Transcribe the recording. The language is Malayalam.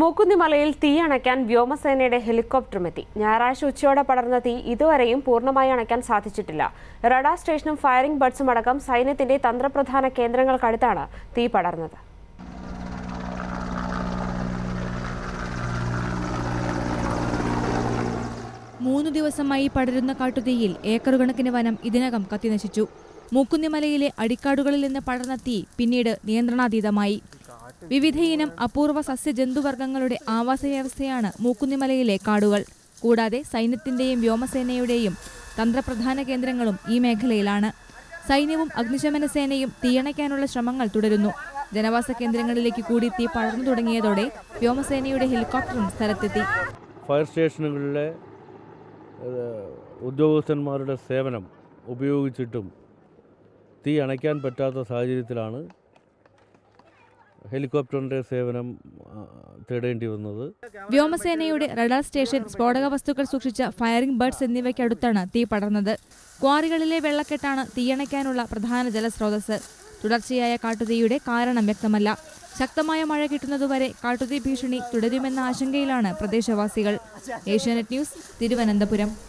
മൂക്കുന്നിമലയിൽ തീ അണയ്ക്കാൻ വ്യോമസേനയുടെ ഹെലികോപ്റ്ററും എത്തി ഞായറാഴ്ച ഉച്ചയോടെ പടർന്ന തീ ഇതുവരെയും പൂർണമായി അണയ്ക്കാൻ സാധിച്ചിട്ടില്ല. റഡാർ സ്റ്റേഷനും ഫയറിംഗ് ബഡ്സും അടക്കം സൈന്യത്തിന്റെ തന്ത്രപ്രധാന കേന്ദ്രങ്ങൾക്കടുത്താണ് തീ പടർന്നത്. മൂന്ന് ദിവസമായി പടരുന്ന കാട്ടുതീയിൽ ഏക്കർ കണക്കിന് വനം ഇതിനകം കത്തിനശിച്ചു. മൂക്കുന്നിമലയിലെ അടിക്കാടുകളിൽ നിന്ന് പടർന്ന തീ പിന്നീട് നിയന്ത്രണാതീതമായി. വിവിധയിനം അപൂർവ സസ്യജന്തുവർഗങ്ങളുടെ ആവാസ വ്യവസ്ഥയാണ് മൂക്കുന്നിമലയിലെ കാടുകൾ. കൂടാതെ സൈന്യത്തിന്റെയും വ്യോമസേനയുടെയും തന്ത്രപ്രധാന കേന്ദ്രങ്ങളും ഈ മേഖലയിലാണ്. സൈന്യവും അഗ്നിശമന സേനയും തീയണയ്ക്കാനുള്ള ശ്രമങ്ങൾ തുടരുന്നു. ജനവാസ കേന്ദ്രങ്ങളിലേക്ക് കൂടി തീ പടർന്നു തുടങ്ങിയതോടെ വ്യോമസേനയുടെ ഹെലികോപ്റ്ററും സ്ഥലത്തെത്തി. ഫയർ സ്റ്റേഷനുകളിലെ ഉദ്യോഗസ്ഥന്മാരുടെ സേവനം ഉപയോഗിച്ചിട്ടും തീ അണയ്ക്കാൻ പറ്റാത്ത സാഹചര്യത്തിലാണ് ഹെലികോപ്റ്ററിന്റെ സേവനം തേടേണ്ടി വന്നത്. വ്യോമസേനയുടെ റഡാർ സ്റ്റേഷൻ സ്ഫോടക വസ്തുക്കൾ സൂക്ഷിച്ച ഫയറിംഗ് ബർഡ്സ് എന്നിവയ്ക്കടുത്താണ് തീ പടർന്നത്. ക്വാറികളിലെ വെള്ളക്കെട്ടാണ് തീയണയ്ക്കാനുള്ള പ്രധാന ജലസ്രോതസ് തുടർച്ചയായ കാട്ടുതീയുടെ കാരണം വ്യക്തമല്ല. ശക്തമായ മഴ കിട്ടുന്നതുവരെ കാട്ടുതീ ഭീഷണി തുടരുമെന്ന ആശങ്കയിലാണ് പ്രദേശവാസികൾ. ഏഷ്യാനെറ്റ് ന്യൂസ് തിരുവനന്തപുരം.